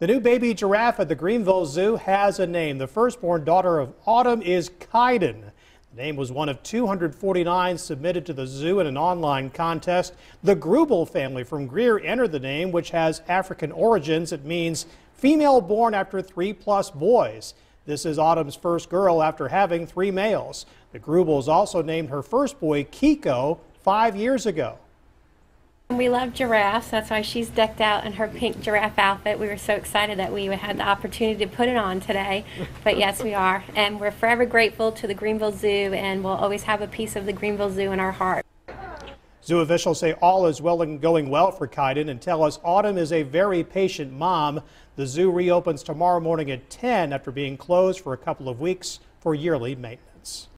The new baby giraffe at the Greenville Zoo has a name. The firstborn daughter of Autumn is Kaiden. The name was one of 249 submitted to the zoo in an online contest. The Grubel family from Greer entered the name, which has African origins. It means female born after three plus boys. This is Autumn's first girl after having three males. The Grubels also named her first boy Kiko five years ago. We love giraffes. That's why she's decked out in her pink giraffe outfit. We were so excited that we had the opportunity to put it on today. But yes, we are. And we're forever grateful to the Greenville Zoo, and we'll always have a piece of the Greenville Zoo in our heart. Zoo officials say all is well and going well for Kaiden and tell us Autumn is a very patient mom. The zoo reopens tomorrow morning at 10 after being closed for a couple of weeks for yearly maintenance.